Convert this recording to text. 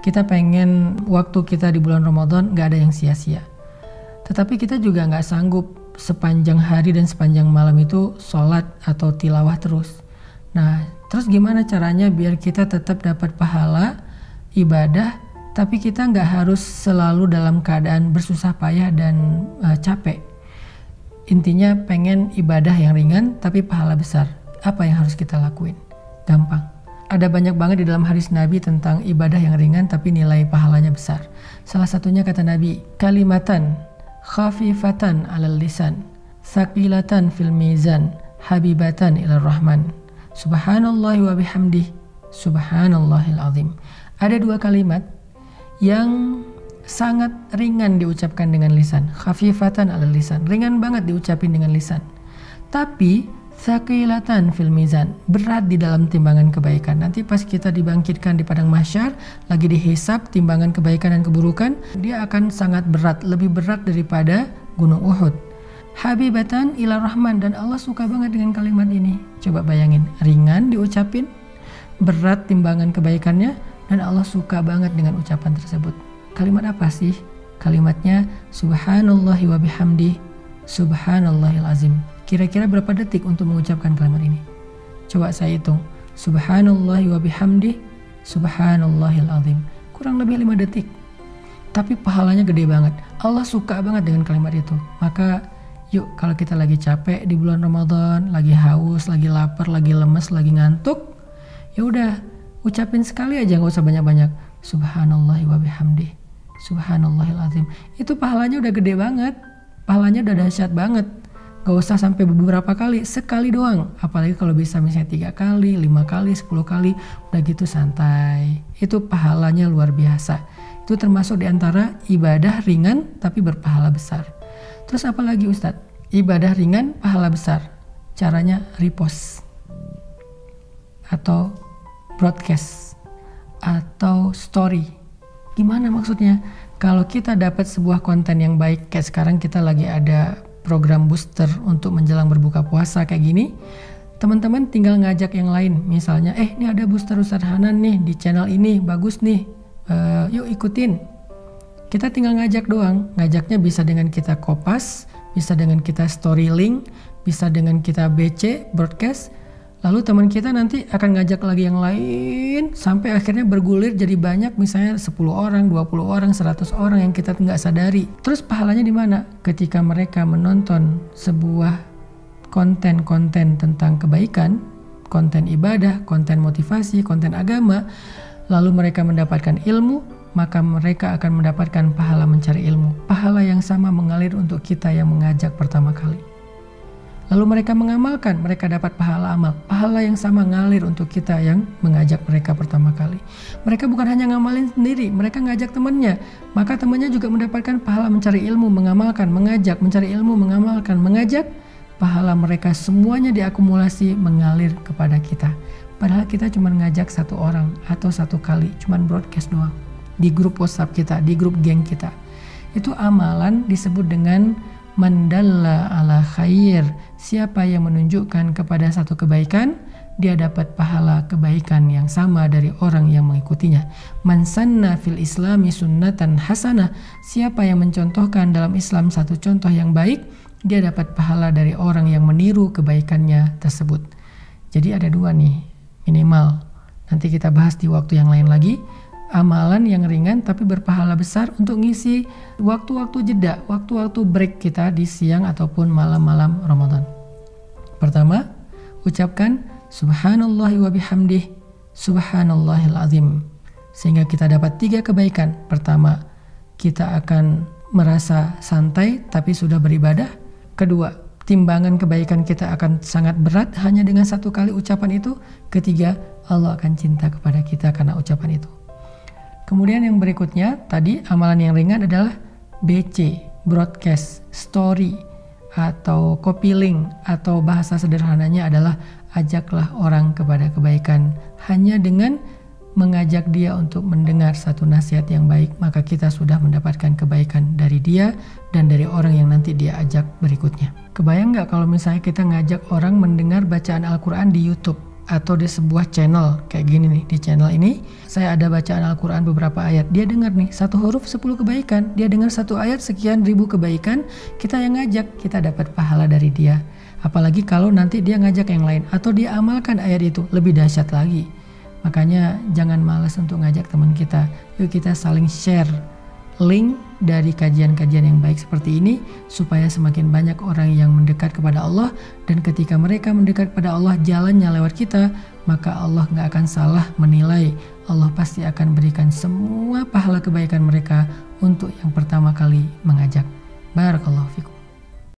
kita pengen waktu kita di bulan Ramadan nggak ada yang sia-sia. Tetapi kita juga nggak sanggup sepanjang hari dan sepanjang malam itu sholat atau tilawah terus. Nah, terus gimana caranya biar kita tetap dapat pahala ibadah, tapi kita nggak harus selalu dalam keadaan bersusah payah dan uh, capek. Intinya pengen ibadah yang ringan tapi pahala besar. Apa yang harus kita lakuin? Gampang. Ada banyak banget di dalam hadis Nabi tentang ibadah yang ringan tapi nilai pahalanya besar. Salah satunya kata Nabi, kalimatan khafifatan alal lisan, sakilatan fil mizan, habibatan ila rahman. Subhanallah wa bihamdih, subhanallahil azim. Ada dua kalimat yang sangat ringan diucapkan dengan lisan, khafifatan alal lisan, ringan banget diucapin dengan lisan. Tapi Sakilatan fil mizan, berat di dalam timbangan kebaikan. Nanti pas kita dibangkitkan di padang mahsyar, lagi dihisap timbangan kebaikan dan keburukan, dia akan sangat berat, lebih berat daripada gunung Uhud. Habibatan ila rahman dan Allah suka banget dengan kalimat ini. Coba bayangin, ringan diucapin, berat timbangan kebaikannya, dan Allah suka banget dengan ucapan tersebut. Kalimat apa sih? Kalimatnya subhanallahi wa bihamdi subhanallahil azim. Kira-kira berapa detik untuk mengucapkan kalimat ini? Coba saya hitung. Subhanallah wa bihamdi subhanallahil azim. Kurang lebih 5 detik. Tapi pahalanya gede banget. Allah suka banget dengan kalimat itu. Maka yuk kalau kita lagi capek di bulan Ramadan, lagi haus, lagi lapar, lagi lemes, lagi ngantuk, ya udah ucapin sekali aja nggak usah banyak-banyak. Subhanallah wa bihamdi. Subhanallahil azim. Itu pahalanya udah gede banget. Pahalanya udah dahsyat banget Gak usah sampai beberapa kali, sekali doang. Apalagi kalau bisa misalnya tiga kali, lima kali, sepuluh kali, udah gitu santai. Itu pahalanya luar biasa. Itu termasuk di antara ibadah ringan tapi berpahala besar. Terus apa lagi Ustadz? Ibadah ringan, pahala besar. Caranya repost atau broadcast atau story. Gimana maksudnya? Kalau kita dapat sebuah konten yang baik, kayak sekarang kita lagi ada program booster untuk menjelang berbuka puasa kayak gini, teman-teman tinggal ngajak yang lain. Misalnya, eh ini ada booster Ustadz Hanan nih di channel ini, bagus nih, uh, yuk ikutin. Kita tinggal ngajak doang. Ngajaknya bisa dengan kita kopas, bisa dengan kita story link, bisa dengan kita BC, broadcast, Lalu teman kita nanti akan ngajak lagi yang lain sampai akhirnya bergulir jadi banyak misalnya 10 orang, 20 orang, 100 orang yang kita nggak sadari. Terus pahalanya di mana? Ketika mereka menonton sebuah konten-konten tentang kebaikan, konten ibadah, konten motivasi, konten agama, lalu mereka mendapatkan ilmu, maka mereka akan mendapatkan pahala mencari ilmu. Pahala yang sama mengalir untuk kita yang mengajak pertama kali. Lalu mereka mengamalkan, mereka dapat pahala amal. Pahala yang sama ngalir untuk kita yang mengajak mereka pertama kali. Mereka bukan hanya ngamalin sendiri, mereka ngajak temannya. Maka temannya juga mendapatkan pahala mencari ilmu, mengamalkan, mengajak, mencari ilmu, mengamalkan, mengajak. Pahala mereka semuanya diakumulasi mengalir kepada kita. Padahal kita cuma ngajak satu orang atau satu kali, cuma broadcast doang. Di grup WhatsApp kita, di grup geng kita. Itu amalan disebut dengan mandalla ala khair siapa yang menunjukkan kepada satu kebaikan dia dapat pahala kebaikan yang sama dari orang yang mengikutinya. Mansanna fil islami sunnatan hasanah. Siapa yang mencontohkan dalam Islam satu contoh yang baik, dia dapat pahala dari orang yang meniru kebaikannya tersebut. Jadi ada dua nih, minimal. Nanti kita bahas di waktu yang lain lagi amalan yang ringan tapi berpahala besar untuk ngisi waktu-waktu jeda, waktu-waktu break kita di siang ataupun malam-malam Ramadan. Pertama, ucapkan subhanallah wa bihamdih subhanallahil azim sehingga kita dapat tiga kebaikan. Pertama, kita akan merasa santai tapi sudah beribadah. Kedua, timbangan kebaikan kita akan sangat berat hanya dengan satu kali ucapan itu. Ketiga, Allah akan cinta kepada kita karena ucapan itu. Kemudian yang berikutnya tadi amalan yang ringan adalah BC, broadcast, story, atau copy link atau bahasa sederhananya adalah ajaklah orang kepada kebaikan. Hanya dengan mengajak dia untuk mendengar satu nasihat yang baik maka kita sudah mendapatkan kebaikan dari dia dan dari orang yang nanti dia ajak berikutnya. Kebayang nggak kalau misalnya kita ngajak orang mendengar bacaan Al-Quran di Youtube atau di sebuah channel kayak gini nih di channel ini saya ada bacaan Al-Quran beberapa ayat. Dia dengar nih satu huruf 10 kebaikan. Dia dengar satu ayat sekian ribu kebaikan kita yang ngajak kita dapat pahala dari dia. Apalagi kalau nanti dia ngajak yang lain atau dia amalkan ayat itu lebih dahsyat lagi. Makanya jangan malas untuk ngajak teman kita. Yuk kita saling share link dari kajian-kajian yang baik seperti ini supaya semakin banyak orang yang mendekat kepada Allah. Dan ketika mereka mendekat kepada Allah jalannya lewat kita maka Allah nggak akan salah menilai. Allah pasti akan berikan semua pahala kebaikan mereka untuk yang pertama kali mengajak. Barakallahu fikum